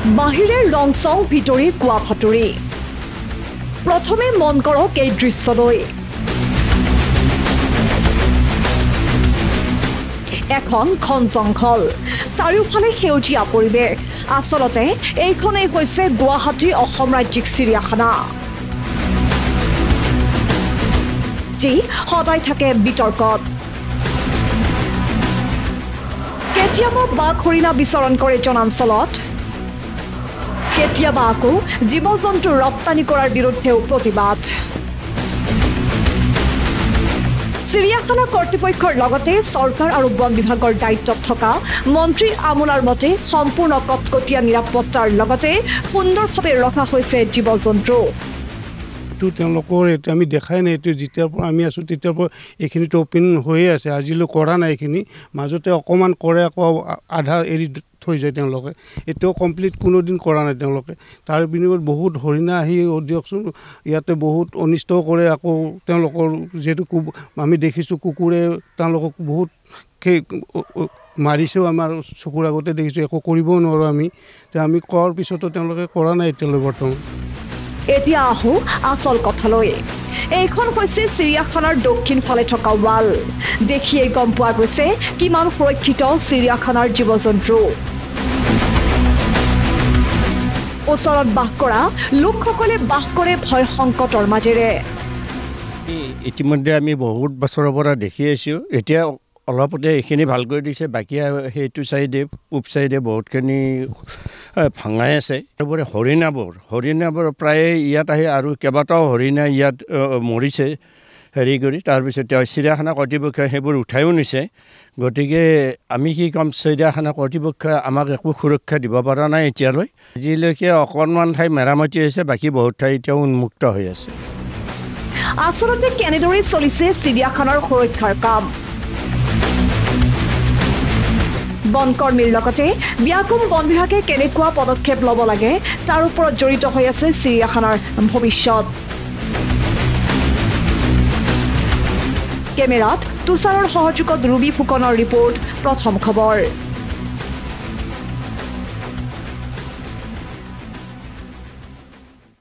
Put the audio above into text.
বাহিৰে ৰং চং ভিতৰি কোৱা ভাতুৰি। প্ৰথমে মন কৰক এই দৃশ্যলৈ। এখন ঘন জংঘল চাৰিওফালে সেউজীয়া পৰিৱেশ। আচলতে এইখনেই হৈছে গুৱাহাটীৰ অসম ৰাজ্যিক চিৰিয়াখানা। যি সদায় থাকে বিতৰ্কত। কেতিয়াবা বাঘ হৰিণা বিচৰণ কৰে জনাঞ্চলত। কেতিয়াবা আকৌ জীৱ জন্তু ৰপ্তানি কৰাৰ বিৰুদ্ধেও প্ৰতিবাদ। চিৰিয়াখানা কৰ্তৃপক্ষৰ লগতে চৰকাৰ আৰু বন বিভাগৰ দায়িত্বত থকা মন্ত্ৰীৰ আমোলাৰ মতে সম্পূৰ্ণ কটকটীয়া নিৰাপত্তাৰ লগতে সুন্দৰভাৱে ৰখা হৈছে জীৱ জন্তু। এইটো তেওঁলোকৰ এইটো আমি দেখাই নাই এইটো যেতিয়াৰ পৰা আমি আছোঁ তেতিয়াৰ পৰা এইখিনিতো অ'পেন হৈয়ে আছে আজিলৈ কৰা নাই এইখিনি। মাজতে অকণমান কৰে আকৌ আধা এৰি থৈ যায় তেওঁলোকে। এতিয়াও কমপ্লিট কোনোদিন কৰা নাই তেওঁলোকে। তাৰ বিনিময়ত বহুত হৰিণা আহি দিয়কচোন ইয়াতে বহুত অনিষ্ট কৰে আকৌ তেওঁলোকৰ যিহেতু কু আমি দেখিছোঁ কুকুৰে তেওঁলোকক বহুত সেই মাৰিছেও আমাৰ চকুৰ আগতে দেখিছোঁ একো কৰিবও নোৱাৰোঁ আমি। আমি কোৱাৰ পিছতো তেওঁলোকে কৰা নাই এতিয়ালৈ বৰ্তমান। এতিয়া আহোঁ আচল কথালৈ। এইখন হৈছে চিৰিয়াখানাৰ দক্ষিণ ফালে থকা ৱাল। দেখিয়েই গম পোৱা গৈছে কিমান সুৰক্ষিত চিৰিয়াখানাৰ জীৱ জন্তু ওচৰত বাস কৰা লোকসকলে বাস কৰে ভয় সংকটৰ মাজেৰে। ইতিমধ্যে আমি বহুত বছৰৰ পৰা দেখি আছোঁ। এতিয়া অলপতে এইখিনি ভাল কৰি দিছে। বাকী সেইটো চাইডে পূব চাইডে বহুতখিনি ভাঙাই আছে। তাৰপৰা হৰিণাবোৰ হৰিণাবোৰ প্ৰায়ে ইয়াত আহি আৰু কেইবাটাও হৰিণা ইয়াত মৰিছে। হেৰি কৰি তাৰপিছত তেওঁ চিৰিয়াখানা কৰ্তৃপক্ষই সেইবোৰ উঠাইও নিছে। গতিকে আমি কি ক'ম চিৰিয়াখানা কৰ্তৃপক্ষই আমাক একো সুৰক্ষা দিব পৰা নাই এতিয়ালৈ। আজিলৈকে অকণমান ঠাই মেৰামতি হৈছে বাকী বহুত ঠাই এতিয়াও উন্মুক্ত হৈ আছে। আচলতে কেনেদৰে চলিছে চিৰিয়াখানাৰ সুৰক্ষাৰ কাম? বন কৰ্মীৰ লগতে ব্যাকুম বন বিভাগে কেনেকুৱা পদক্ষেপ ল'ব লাগে তাৰ ওপৰত জড়িত হৈ আছে চিৰিয়াখানাৰ ভৱিষ্যত। কেমেৰাত তুষাৰৰ সহযোগত ৰুবি ফুকনৰ ৰিপৰ্ট প্ৰথম খবৰ।